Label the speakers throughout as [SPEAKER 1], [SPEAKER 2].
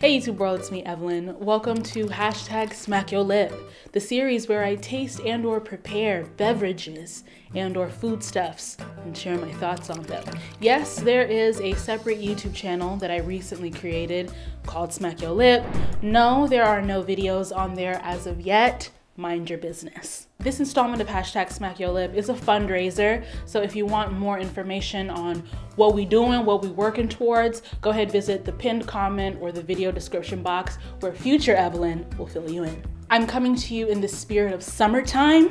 [SPEAKER 1] Hey YouTube world, it's me Evelyn. Welcome to hashtag smack yo lip, the series where I taste and or prepare beverages and or foodstuffs and share my thoughts on them. Yes, there is a separate YouTube channel that I recently created called Smack Yo Lip. No, there are no videos on there as of yet mind your business. This installment of hashtag smack yo lip is a fundraiser. So if you want more information on what we doing, what we working towards, go ahead visit the pinned comment or the video description box where future Evelyn will fill you in. I'm coming to you in the spirit of summertime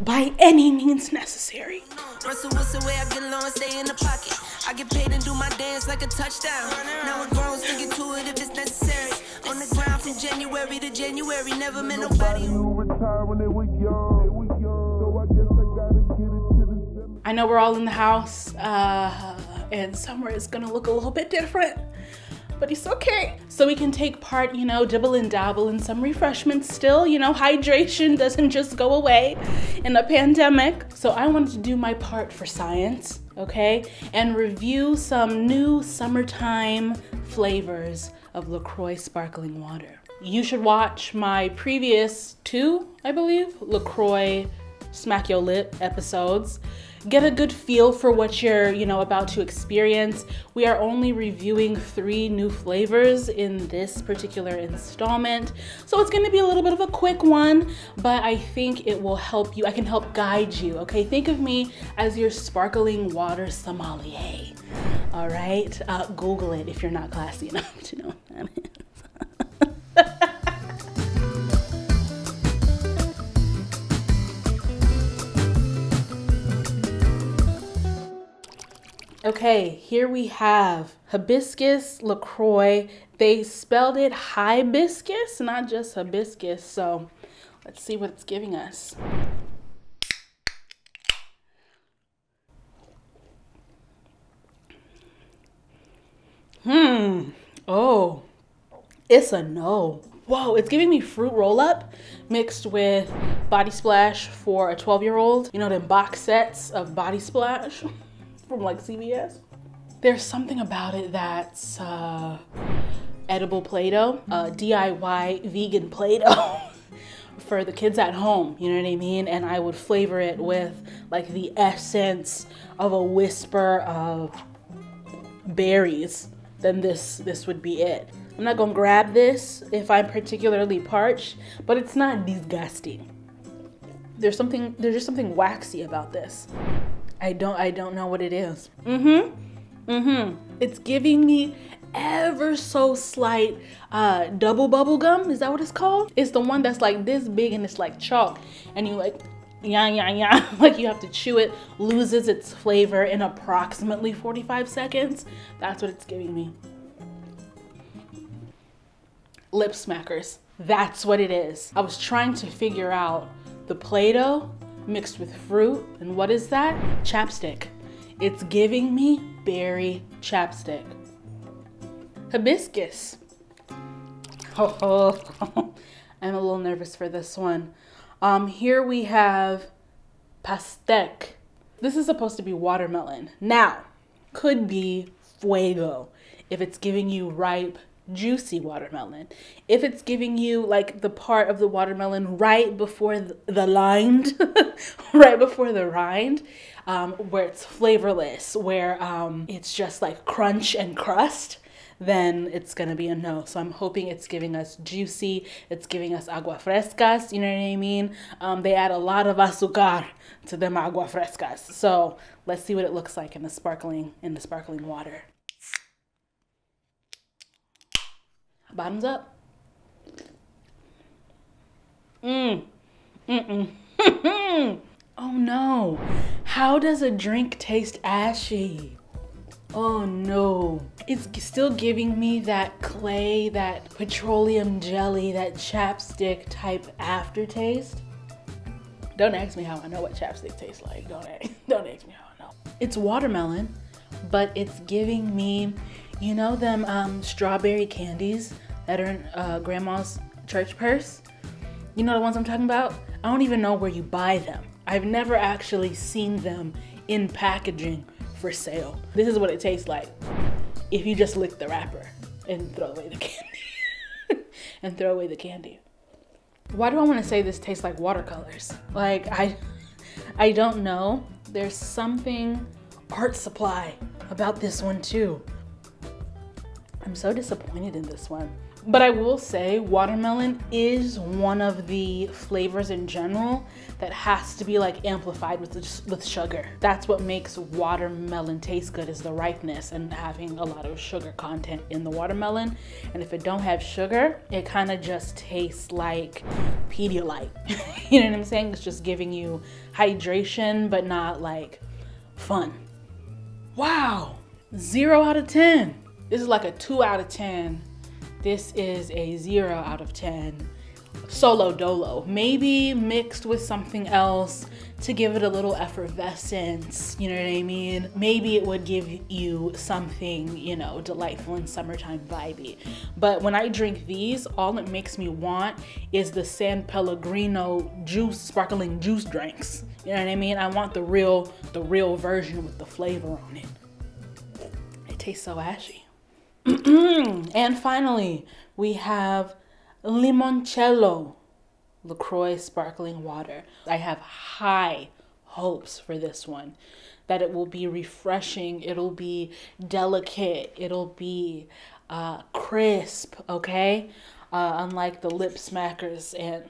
[SPEAKER 1] by any means necessary. Russell Wilson way I get low and stay in the pocket. I get paid and do my dance like a touchdown. Now we're grown, sticking to it if it's necessary. On the ground from January to January, never met nobody. I know we're all in the house, uh, and summer is gonna look a little bit different but it's okay. So we can take part, you know, dibble and dabble in some refreshments still. You know, hydration doesn't just go away in a pandemic. So I wanted to do my part for science, okay? And review some new summertime flavors of LaCroix sparkling water. You should watch my previous two, I believe, LaCroix Smack Yo Lip episodes get a good feel for what you're, you know, about to experience. We are only reviewing three new flavors in this particular installment. So it's gonna be a little bit of a quick one, but I think it will help you. I can help guide you, okay? Think of me as your sparkling water sommelier. All right, uh, Google it if you're not classy enough to know Okay, here we have hibiscus LaCroix. They spelled it Hi-biscus, not just hibiscus. So let's see what it's giving us. Hmm. Oh, it's a no. Whoa, it's giving me fruit roll up mixed with body splash for a 12 year old. You know, them box sets of body splash. from like CVS. There's something about it that's uh, edible Play-Doh, uh, DIY vegan Play-Doh for the kids at home, you know what I mean? And I would flavor it with like the essence of a whisper of berries, then this, this would be it. I'm not gonna grab this if I'm particularly parched, but it's not disgusting. There's something, there's just something waxy about this. I don't I don't know what it is. Mm-hmm. Mm-hmm. It's giving me ever so slight uh double bubble gum. Is that what it's called? It's the one that's like this big and it's like chalk. And you like yeah, yeah, yeah. like you have to chew it, loses its flavor in approximately 45 seconds. That's what it's giving me. Lip smackers. That's what it is. I was trying to figure out the Play-Doh mixed with fruit. And what is that? Chapstick. It's giving me berry chapstick. Hibiscus. Oh, I'm a little nervous for this one. Um, here we have pastèque. This is supposed to be watermelon. Now, could be fuego if it's giving you ripe juicy watermelon. If it's giving you like the part of the watermelon right before the, rind, right before the rind, um, where it's flavorless, where um, it's just like crunch and crust, then it's gonna be a no. So I'm hoping it's giving us juicy, it's giving us agua frescas, you know what I mean? Um, they add a lot of azúcar to them agua frescas. So let's see what it looks like in the sparkling in the sparkling water. Bottoms up. Mmm. Mm-mm. oh no. How does a drink taste ashy? Oh no. It's still giving me that clay, that petroleum jelly, that chapstick type aftertaste. Don't ask me how I know what chapstick tastes like. Don't ask, don't ask me how I know. It's watermelon, but it's giving me, you know them um, strawberry candies that are in uh, grandma's church purse. You know the ones I'm talking about? I don't even know where you buy them. I've never actually seen them in packaging for sale. This is what it tastes like if you just lick the wrapper and throw away the candy. and throw away the candy. Why do I want to say this tastes like watercolors? Like I I don't know. There's something art supply about this one too. I'm so disappointed in this one. But I will say watermelon is one of the flavors in general that has to be like amplified with, with sugar. That's what makes watermelon taste good is the ripeness and having a lot of sugar content in the watermelon. And if it don't have sugar, it kind of just tastes like Pedialyte. you know what I'm saying? It's just giving you hydration, but not like fun. Wow, zero out of 10. This is like a two out of 10 this is a zero out of 10 solo dolo. Maybe mixed with something else to give it a little effervescence, you know what I mean? Maybe it would give you something, you know, delightful and summertime vibey. But when I drink these, all it makes me want is the San Pellegrino juice, sparkling juice drinks. You know what I mean? I want the real, the real version with the flavor on it. It tastes so ashy. and finally, we have limoncello LaCroix sparkling water. I have high hopes for this one that it will be refreshing, it'll be delicate, it'll be uh, crisp, okay? Uh, unlike the lip smackers and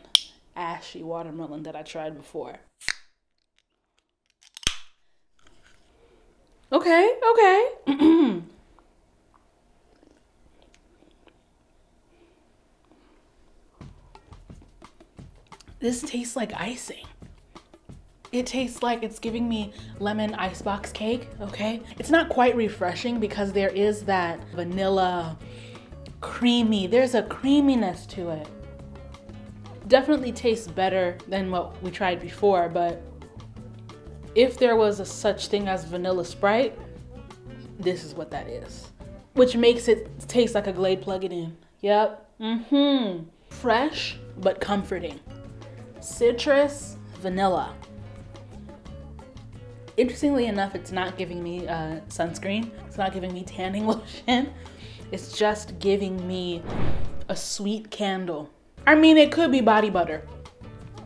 [SPEAKER 1] ashy watermelon that I tried before. Okay, okay. This tastes like icing. It tastes like it's giving me lemon icebox cake, okay? It's not quite refreshing because there is that vanilla creamy, there's a creaminess to it. Definitely tastes better than what we tried before, but if there was a such thing as vanilla Sprite, this is what that is. Which makes it taste like a Glade plug it in. Yep, mm-hmm. Fresh, but comforting citrus, vanilla. Interestingly enough, it's not giving me uh, sunscreen. It's not giving me tanning lotion. It's just giving me a sweet candle. I mean, it could be body butter.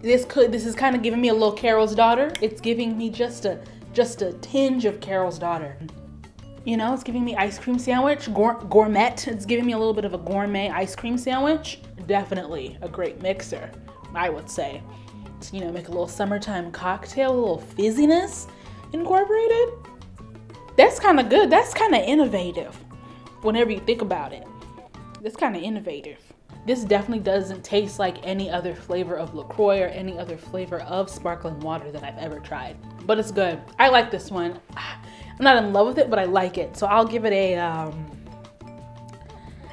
[SPEAKER 1] This could, this is kind of giving me a little Carol's daughter. It's giving me just a, just a tinge of Carol's daughter. You know, it's giving me ice cream sandwich, gourmet. It's giving me a little bit of a gourmet ice cream sandwich. Definitely a great mixer. I would say. To, you know, make a little summertime cocktail, a little fizziness incorporated. That's kind of good. That's kind of innovative whenever you think about it. That's kind of innovative. This definitely doesn't taste like any other flavor of LaCroix or any other flavor of sparkling water that I've ever tried. But it's good. I like this one. I'm not in love with it, but I like it. So I'll give it a, um,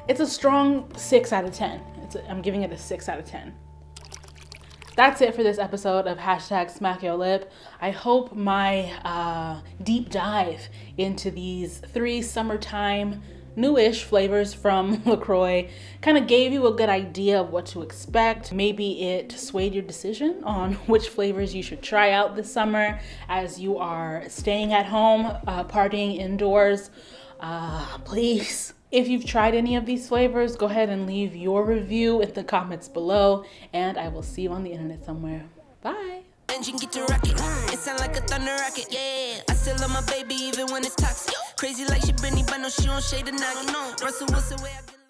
[SPEAKER 1] it's a strong six out of 10. i I'm giving it a six out of 10 that's it for this episode of hashtag smack yo lip. I hope my uh, deep dive into these three summertime newish flavors from LaCroix kind of gave you a good idea of what to expect. Maybe it swayed your decision on which flavors you should try out this summer as you are staying at home, uh, partying indoors. Uh, please if you've tried any of these flavors, go ahead and leave your review in the comments below, and I will see you on the internet somewhere. Bye. Get to. It sound like a thunder rocket. Yeah, I still love my baby even when it's toxic. Crazy like she but no, she don't shade the. Russell I